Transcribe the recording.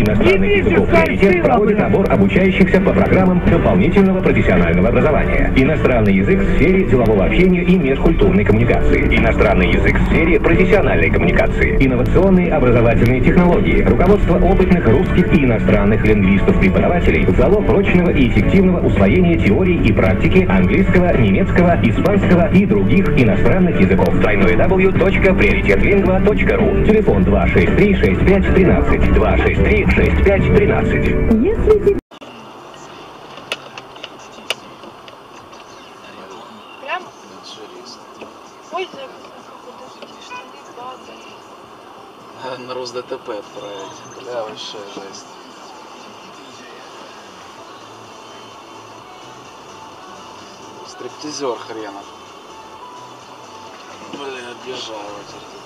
иностранных языков «Приоритет» проводит набор обучающихся по программам дополнительного профессионального образования. Иностранный язык в сфере делового общения и межкультурной коммуникации. Иностранный язык в сфере профессиональной коммуникации. Инновационные образовательные технологии. Руководство опытных русских и иностранных лингвистов-преподавателей. Залог прочного и эффективного усвоения теории и практики английского, немецкого, испанского и других иностранных языков. www.приоритетлингва.ру Телефон 263 65 13 263 65 13 Если тебе Прям? Менеджерист. Ой, подожди. На РосДТП отправить. Бля, вообще жесть. Стриптизер хренов. Бля, обижал эти.